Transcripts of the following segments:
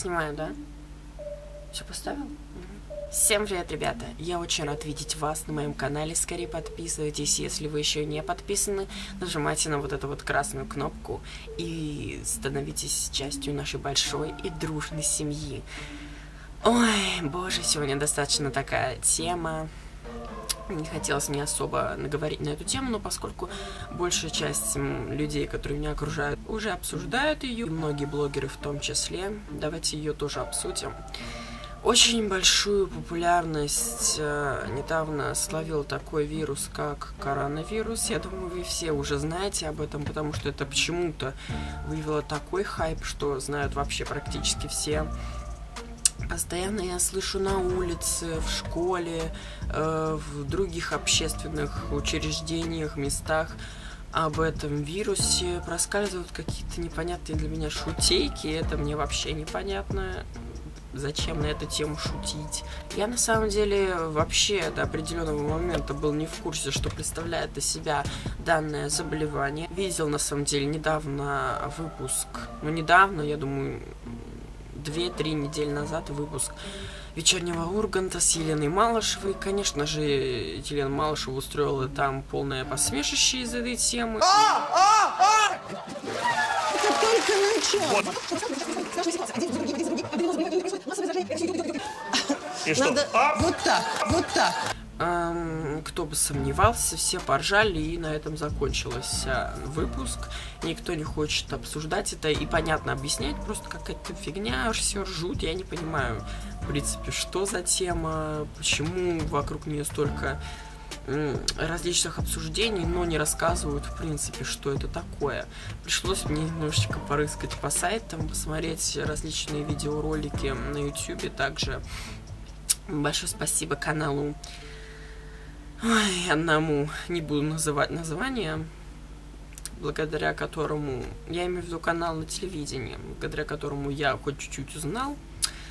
Снимаю, да? Все поставил? Всем привет, ребята! Я очень рад видеть вас на моем канале. Скорее подписывайтесь, если вы еще не подписаны. Нажимайте на вот эту вот красную кнопку и становитесь частью нашей большой и дружной семьи. Ой, боже, сегодня достаточно такая тема не хотелось мне особо наговорить на эту тему, но поскольку большая часть людей, которые меня окружают, уже обсуждают ее, и многие блогеры в том числе, давайте ее тоже обсудим. Очень большую популярность э, недавно словил такой вирус, как коронавирус. Я думаю, вы все уже знаете об этом, потому что это почему-то вывело такой хайп, что знают вообще практически все. Постоянно я слышу на улице, в школе, э, в других общественных учреждениях, местах об этом вирусе. Проскальзывают какие-то непонятные для меня шутейки. Это мне вообще непонятно. Зачем на эту тему шутить? Я на самом деле вообще до определенного момента был не в курсе, что представляет из себя данное заболевание. Видел на самом деле недавно выпуск, ну недавно, я думаю, две-три недели назад выпуск вечернего Урганта с Еленой Малышевой. Конечно же, Елена Малышева устроила там полное посмешище из этой темы. А! А! А! Это только начало. И что? Надо вот так, вот так. Эм, кто бы сомневался, все поржали, и на этом закончился выпуск. Никто не хочет обсуждать это и понятно объяснять, просто какая-то фигня, все ржут, я не понимаю, в принципе, что за тема, почему вокруг нее столько различных обсуждений, но не рассказывают, в принципе, что это такое. Пришлось мне немножечко порыскать по сайтам, посмотреть различные видеоролики на YouTube, также большое спасибо каналу Ой, одному не буду называть название, благодаря которому, я имею в виду канал на телевидении, благодаря которому я хоть чуть-чуть узнал,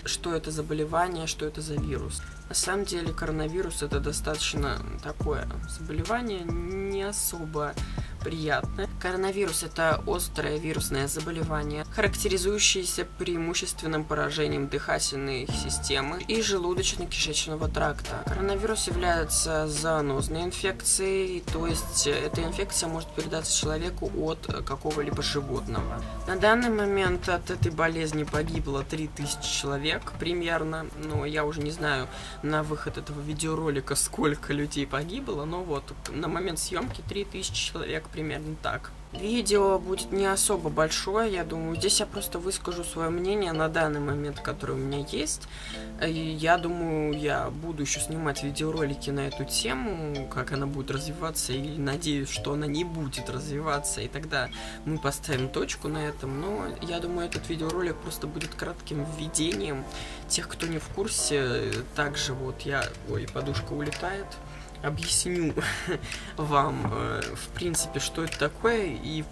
что это заболевание, что это за вирус. На самом деле коронавирус это достаточно такое заболевание, не особо приятное. Коронавирус – это острое вирусное заболевание, характеризующееся преимущественным поражением дыхательной системы и желудочно-кишечного тракта. Коронавирус является занозной инфекцией, то есть эта инфекция может передаться человеку от какого-либо животного. На данный момент от этой болезни погибло 3000 человек примерно, но я уже не знаю на выход этого видеоролика сколько людей погибло, но вот на момент съемки 3000 человек примерно так. Видео будет не особо большое, я думаю. Здесь я просто выскажу свое мнение на данный момент, который у меня есть. И я думаю, я буду еще снимать видеоролики на эту тему, как она будет развиваться, и надеюсь, что она не будет развиваться, и тогда мы поставим точку на этом. Но я думаю, этот видеоролик просто будет кратким введением. Тех, кто не в курсе, также вот я... Ой, подушка улетает объясню вам, э, в принципе, что это такое, и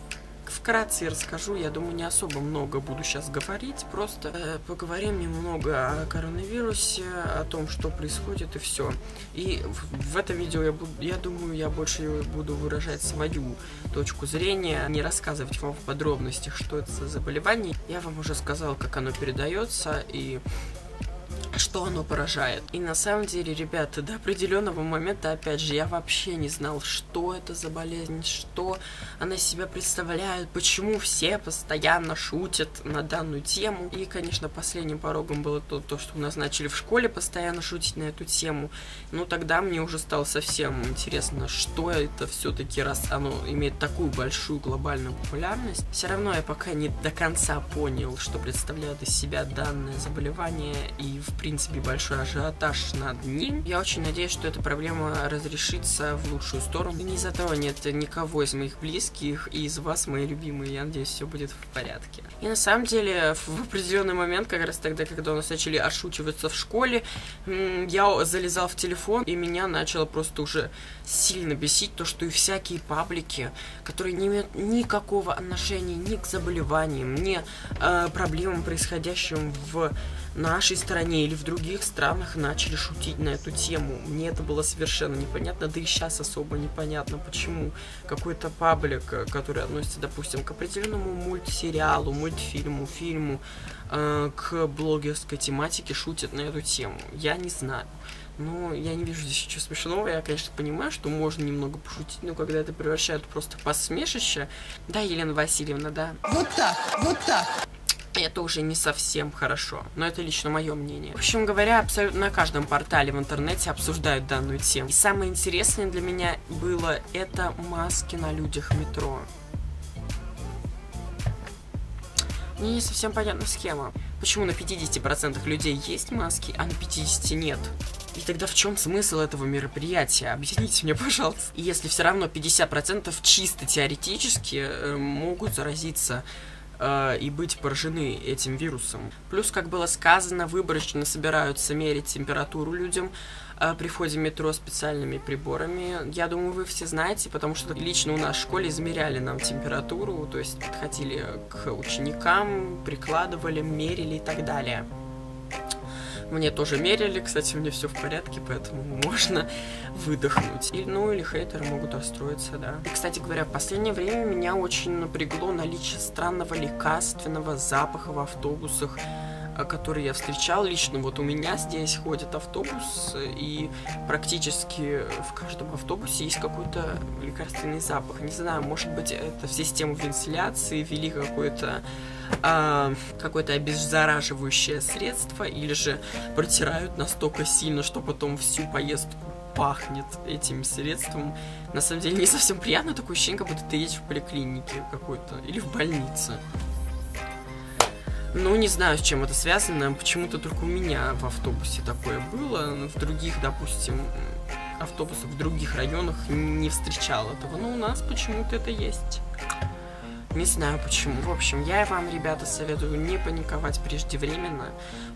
вкратце расскажу, я думаю, не особо много буду сейчас говорить, просто э, поговорим немного о коронавирусе, о том, что происходит и все. И в, в этом видео я, буду, я думаю, я больше буду выражать свою точку зрения, не рассказывать вам в подробностях, что это за заболевание. Я вам уже сказал, как оно передается, и что оно поражает. И на самом деле, ребята, до определенного момента, опять же, я вообще не знал, что это за болезнь, что она себя представляет, почему все постоянно шутят на данную тему. И, конечно, последним порогом было то, то что у нас начали в школе постоянно шутить на эту тему. Но тогда мне уже стало совсем интересно, что это все-таки, раз оно имеет такую большую глобальную популярность. Все равно я пока не до конца понял, что представляет из себя данное заболевание и, в принципе, большой ажиотаж над ним. Я очень надеюсь, что эта проблема разрешится в лучшую сторону. Не затронет никого из моих близких и из вас, мои любимые. Я надеюсь, все будет в порядке. И на самом деле, в определенный момент, как раз тогда, когда у нас начали отшучиваться в школе, я залезал в телефон, и меня начало просто уже сильно бесить то, что и всякие паблики, которые не имеют никакого отношения ни к заболеваниям, ни э, проблемам, происходящим в нашей стране или в других странах начали шутить на эту тему. Мне это было совершенно непонятно, да и сейчас особо непонятно, почему какой-то паблик, который относится, допустим, к определенному мультсериалу, мультфильму, фильму, э, к блогерской тематике шутит на эту тему. Я не знаю. Ну, я не вижу здесь ничего смешного. Я, конечно, понимаю, что можно немного пошутить, но когда это превращают просто в посмешище... Да, Елена Васильевна, да. Вот так, вот так. Это уже не совсем хорошо, но это лично мое мнение. В общем говоря, абсолютно на каждом портале в интернете обсуждают данную тему. И самое интересное для меня было это маски на людях метро. Мне не совсем понятна схема. Почему на 50% людей есть маски, а на 50% нет? И тогда в чем смысл этого мероприятия? Объясните мне, пожалуйста. И если все равно 50% чисто теоретически э, могут заразиться э, и быть поражены этим вирусом. Плюс, как было сказано, выборочно собираются мерить температуру людям э, при входе в метро специальными приборами. Я думаю, вы все знаете, потому что лично у нас в школе измеряли нам температуру, то есть подходили к ученикам, прикладывали, мерили и так далее. Мне тоже мерили, кстати, меня все в порядке, поэтому можно выдохнуть. И, ну, или хейтеры могут расстроиться, да. И, кстати говоря, в последнее время меня очень напрягло наличие странного лекарственного запаха в автобусах который я встречал лично. Вот у меня здесь ходит автобус, и практически в каждом автобусе есть какой-то лекарственный запах. Не знаю, может быть, это в систему вентиляции ввели какой-то а, какое-то обеззараживающее средство, или же протирают настолько сильно, что потом всю поездку пахнет этим средством. На самом деле не совсем приятно, такое ощущение, как будто ты едешь в поликлинике какой-то или в больнице. Ну, не знаю, с чем это связано. Почему-то только у меня в автобусе такое было. В других, допустим, автобусах в других районах не встречал этого. Но у нас почему-то это есть. Не знаю почему. В общем, я вам, ребята, советую не паниковать преждевременно.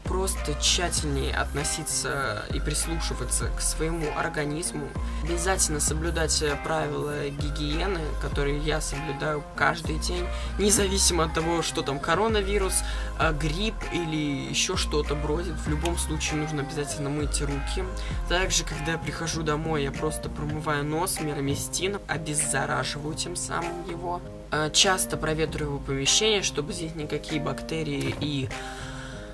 Просто тщательнее относиться и прислушиваться к своему организму. Обязательно соблюдать правила гигиены, которые я соблюдаю каждый день. Независимо от того, что там коронавирус, а, грипп или еще что-то бродит. В любом случае нужно обязательно мыть руки. Также, когда я прихожу домой, я просто промываю нос мироместином, обеззараживаю тем самым его. А, часто проветриваю помещение, чтобы здесь никакие бактерии и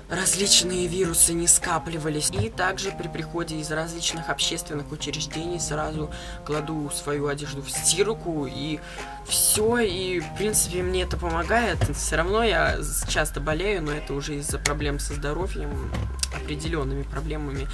различные вирусы не скапливались. И также при приходе из различных общественных учреждений сразу кладу свою одежду в стирку и все. И, в принципе, мне это помогает. Все равно я часто болею, но это уже из-за проблем со здоровьем, определенными проблемами.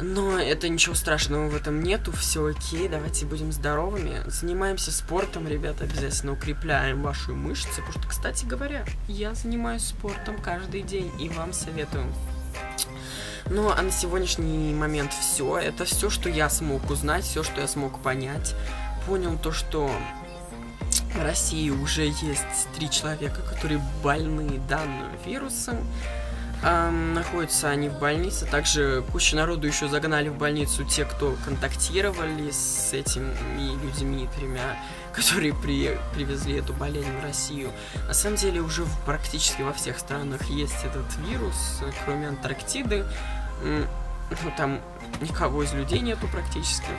Но это ничего страшного в этом нету, все окей, давайте будем здоровыми. Занимаемся спортом, ребята, обязательно укрепляем ваши мышцы. Потому что, кстати говоря, я занимаюсь спортом каждый день и вам советую. Ну, а на сегодняшний момент все. Это все, что я смог узнать, все, что я смог понять. Понял то, что в России уже есть три человека, которые больны данным вирусом. Эм, находятся они в больнице. Также куча народу еще загнали в больницу те, кто контактировали с этими людьми тремя, которые при, привезли эту болезнь в Россию. На самом деле уже в, практически во всех странах есть этот вирус, кроме Антарктиды. Ну, там никого из людей нету практически.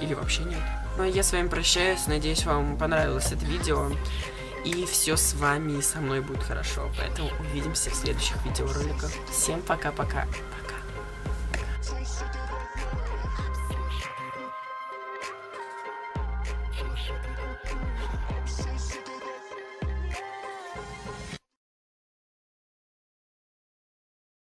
Или вообще нет. Ну, а я с вами прощаюсь. Надеюсь, вам понравилось это видео и все с вами и со мной будет хорошо. Поэтому увидимся в следующих видеороликах. Всем пока-пока.